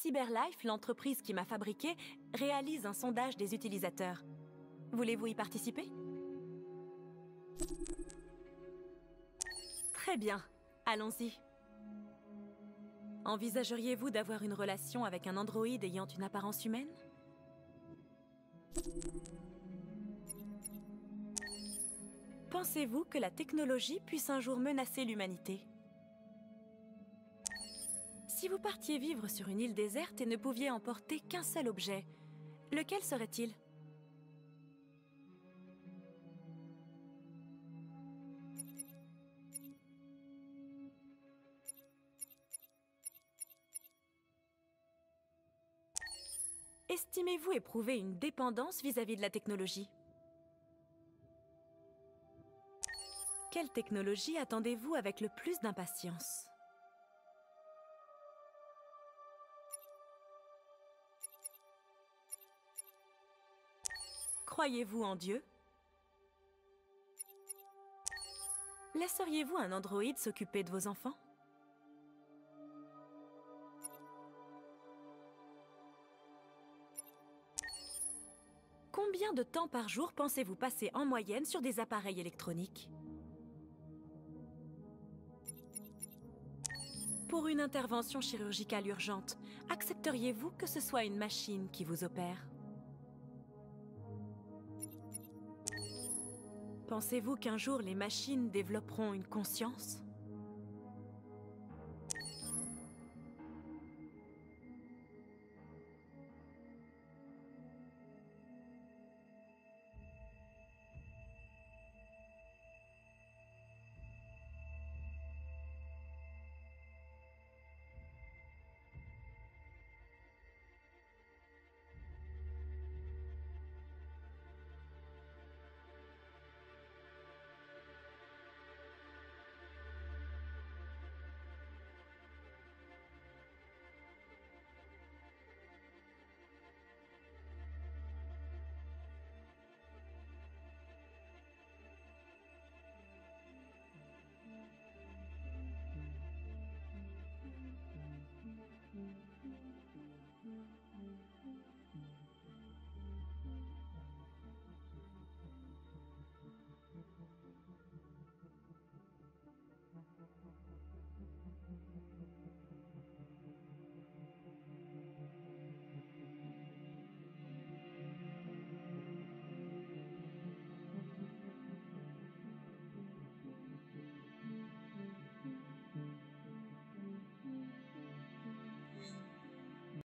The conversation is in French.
Cyberlife, l'entreprise qui m'a fabriqué, réalise un sondage des utilisateurs. Voulez-vous y participer? Très bien, allons-y. Envisageriez-vous d'avoir une relation avec un androïde ayant une apparence humaine? Pensez-vous que la technologie puisse un jour menacer l'humanité? Si vous partiez vivre sur une île déserte et ne pouviez emporter qu'un seul objet, lequel serait-il? Estimez-vous éprouver une dépendance vis-à-vis de la technologie? Quelle technologie attendez-vous avec le plus d'impatience? Croyez-vous en Dieu? Laisseriez-vous un androïde s'occuper de vos enfants? Combien de temps par jour pensez-vous passer en moyenne sur des appareils électroniques? Pour une intervention chirurgicale urgente, accepteriez-vous que ce soit une machine qui vous opère? Pensez-vous qu'un jour les machines développeront une conscience?